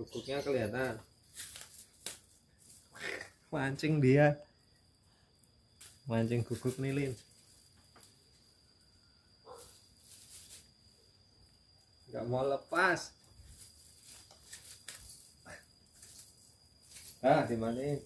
guguknya kelihatan. Mancing dia. Mancing guguk nih Lin. Nggak mau lepas. Ah dimatiin.